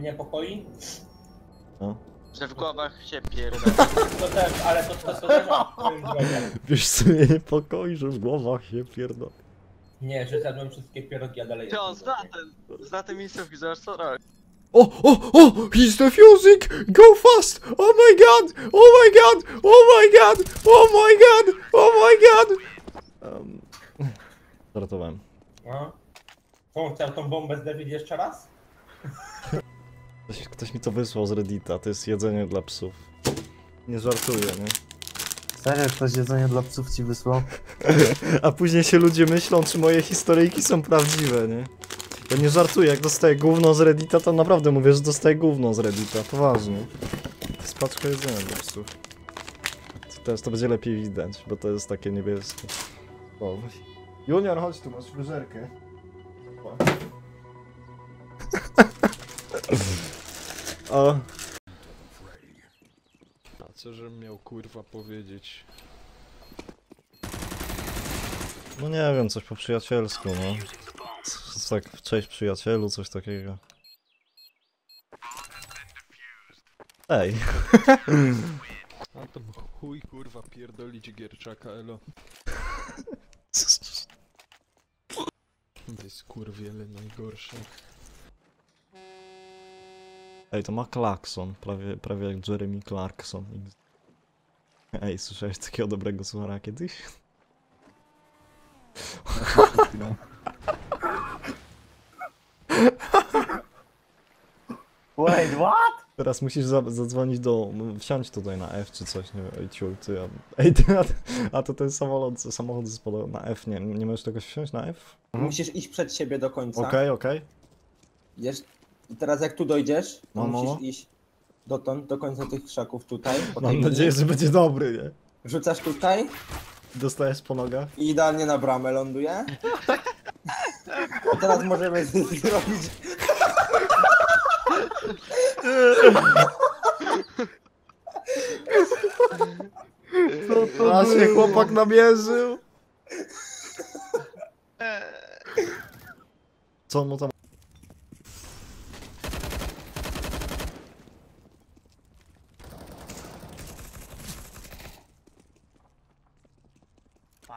mnie niepokoi? No. Że w głowach się pierdolę. To też, ale to, to, to drogiem. Wiesz co mnie niepokoi, że w głowach się pierdol. Nie, że zjadłem wszystkie pierogi, a dalej jestem zna ten, zna te miejscówki, zobacz co robi. O, o, o! He's defusing! Go fast! Oh my god! Oh my god! Oh my god! Oh my god! Oh my god! Um, żartowałem. No. On chciał tą bombę zderzyć jeszcze raz? Ktoś, ktoś mi to wysłał z Reddita, to jest jedzenie dla psów. Nie żartuję, nie? Serio, ktoś jedzenie dla psów ci wysłał? A później się ludzie myślą, czy moje historyjki są prawdziwe, nie? Ja nie żartuję, jak dostaję gówno z Reddita, to naprawdę mówię, że dostaję gówno z Reddita, poważnie. To jest paczka jedzenia dla psów. To Teraz to będzie lepiej widać, bo to jest takie niebieskie. O. Junior, chodź tu, masz wyżerkę. O. A co żebym miał kurwa powiedzieć? No nie wiem, coś po przyjacielsku, no. C- Tak, cześć przyjacielu, coś takiego. Ej. A tam chuj kurwa pierdolić Gierczaka elo. Wy skurwiele najgorsze. Ej, to ma klakson, prawie, prawie jak Jeremy Clarkson. Ej, słyszałeś takiego dobrego słuchara kiedyś? Wait, what? Teraz musisz za zadzwonić do... wsiąść tutaj na F czy coś, nie wiem, ej ciul, ty, a... Ej, ty, a, a to ten samolot, samochód jest na F, nie, nie możesz tego wsiąść na F? Musisz iść przed siebie do końca. Okej, okej. Idziesz, I teraz jak tu dojdziesz, to No, no, musisz iść dotąd, do końca tych krzaków tutaj. Mam nadzieję, że będzie dobry, nie? Wrzucasz tutaj Dostajesz po nogach? i idealnie na bramę ląduje. A teraz możemy zrobić... A się chłopak namierzył! Co on mu tam...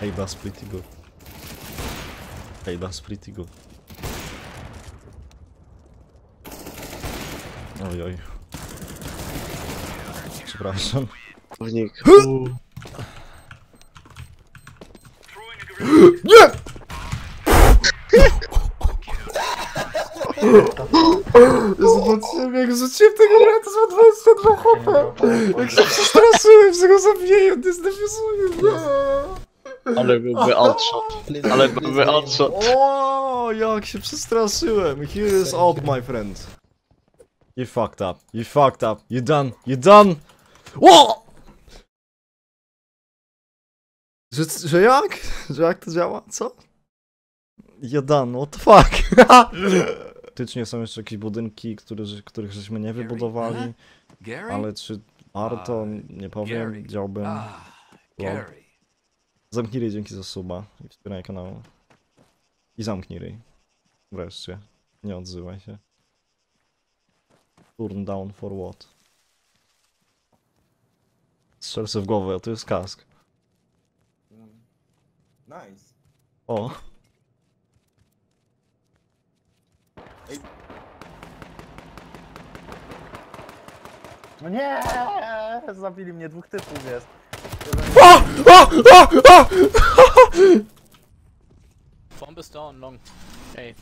Hey, that's pretty good. Hey, that's pretty good. Oj, oj. Przepraszam. Wnik. Nie! Zobaczyłem jak rzuciłem tego brata za 22 hopę. Jak się przestraszyłem, że go zabiję, on zdefuzuje. Ale byłby odshot. Ale byłby odshot. O, jak się przestraszyłem. Here is up, my friend. You fucked up. You fucked up. You done. You done. O! Że, że jak? Że jak to działa? Co? You done. What the fuck? Faktycznie są jeszcze jakieś budynki, które, których żeśmy nie wybudowali, ale czy warto? Nie powiem. Działbym. Ah. Zamknij ryj, dzięki za suba i wspieraj kanału. I zamknij ryj. Wreszcie. Nie odzywaj się. Turn down for what? Strzel sobie w głowę, a to jest kask. Nice. O! No nie! Zabili mnie, dwóch typów jest. O! O! O! O! Bomb is down, long. Hey.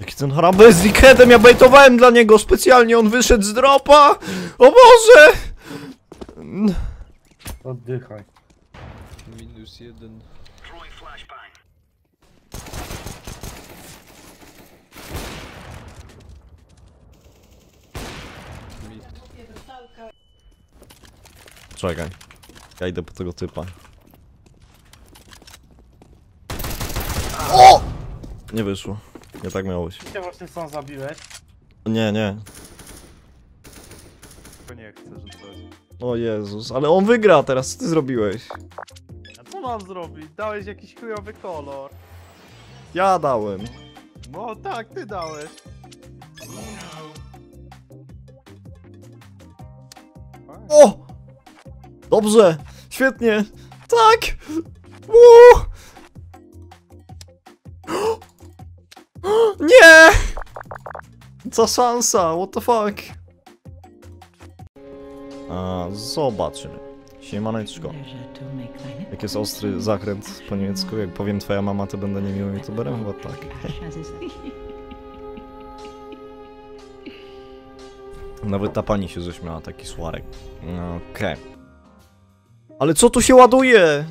Jaki ten hrabe z Wikedem, ja bejtowałem dla niego specjalnie, on wyszedł z dropa! O Boże! Oddychaj. Minus jeden. Czekaj. Ja idę po tego typa. O! Nie wyszło. Nie tak się. Cię właśnie sam zabiłeś. Nie, nie. To nie chcę rzucać. O Jezus, ale on wygra teraz, co ty zrobiłeś? A co mam zrobić? Dałeś jakiś chujowy kolor. Ja dałem. No tak, ty dałeś. O! Dobrze! Świetnie! Tak! Woo! Nie! Co szansa? What the fuck? A, zobaczymy. Siemaneczko. Jak jest ostry zakręt po niemiecku, jak powiem twoja mama, to będę niemiłym youtuberem? Chyba tak. Nawet ta pani się ześmiała, taki słarek. Okej. Ale co tu się ładuje?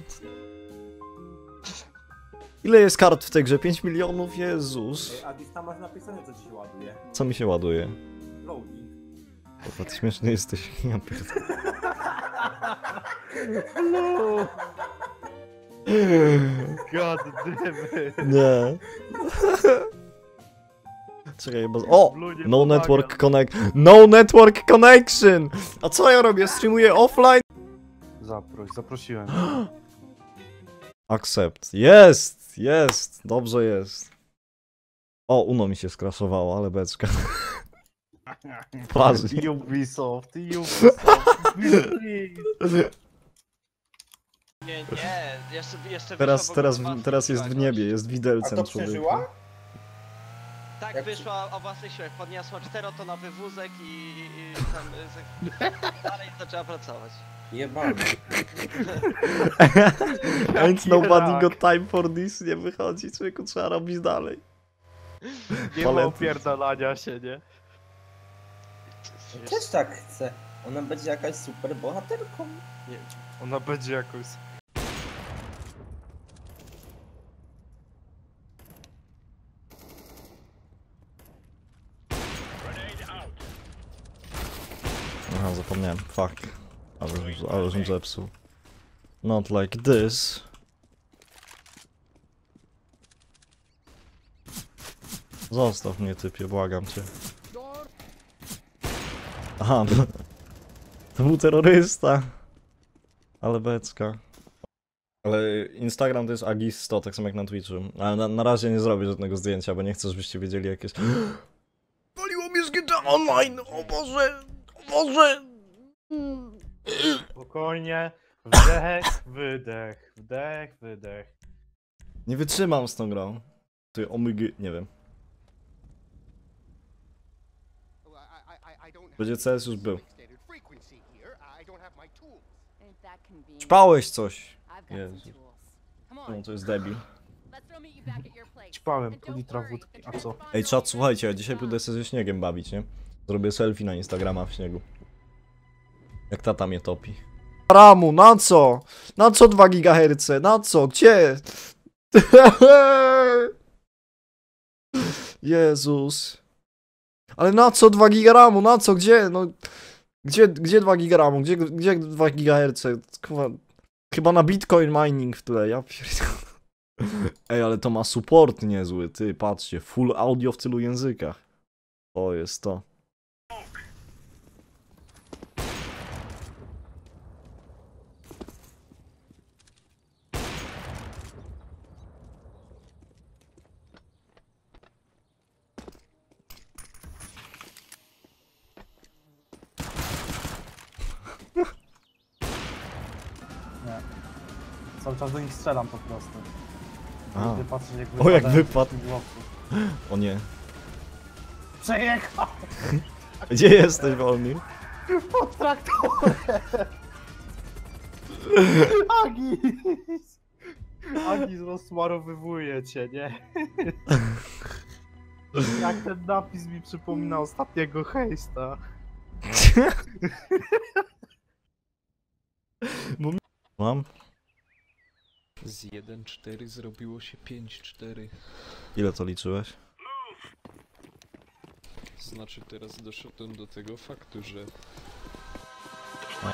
Ile jest kart w tej grze? 5 milionów? Jezus. Adis, tam masz napisane, co ci się ładuje. Co mi się ładuje? Loading. Kurwa, ty śmieszny jesteś. Ja. No. God damn. Nie. Czekaj, bo... O! No network connect... No network connection! A co ja robię? Streamuję offline? Zaproś, zaprosiłem. Accept. Jest! Jest! Dobrze jest. O, Uno mi się skraszowało, ale beczka. Poważnie. Ubisoft, Ubisoft, please. Nie, nie, jeszcze, jeszcze Teraz, wyszła w teraz, teraz jest w niebie, jest A widelcem to człowieku. przeżyła? Tak, Jak- wyszła o własnych siłach, podniosła czterotonowy wózek i, i tam z, dalej zaczęła pracować. Jebany. Ain't nobody got time for this, nie wychodzi, człowieku, trzeba robić dalej. Nie ma opierdalania się, nie? Też tak chcę. Ona będzie jakaś super bohaterką. Ona będzie jakoś... Aha, zapomniałem, fuck. Ale, ale żem zepsuł. Not like this. Zostaw mnie typie, błagam cię. Aha, to był terrorysta. Ale beczka. Ale Instagram to jest Agis100, tak samo jak na Twitchu. Ale na, na razie nie zrobię żadnego zdjęcia, bo nie chcę, żebyście wiedzieli jakieś... Paliło mnie z GTA Online! O Boże! O Boże! Spokojnie. Wdech, wydech, wdech, wydech. Nie wytrzymam z tą grą. Ty omygy, nie wiem. Będzie CS już był. Ćpałeś coś. Jezu. No to jest debil. Ćpałem pół litra wódki, a co? Ej, czat, słuchajcie, ja dzisiaj pójdę się ze śniegiem bawić, nie? Zrobię selfie na Instagrama w śniegu. Jak tata mnie topi. Ramu, na co? Na co 2 GHz? Na co? Gdzie? Jezus. Ale na co 2 giga ramu? Na co? Gdzie? No. Gdzie, gdzie 2 giga ramu? Gdzie, gdzie 2 GHz? Kurwa, Chyba na Bitcoin mining w tle, ja pierdolę. Ej, ale to ma support niezły, ty, patrzcie, full audio w tylu językach. To jest to. Cały czas do nich strzelam po prostu. A. Gdy jak O, jak wypadł. O nie. Przejechał Gdzie jesteś, Wolmir? pod traktorem! Agis! Agis rozsmarowywuje cię, nie? Jak ten napis mi przypomina ostatniego hejsta. Mam? Z 1-4 zrobiło się 5-4. Ile to liczyłeś? Znaczy teraz doszedłem do tego faktu, że... A.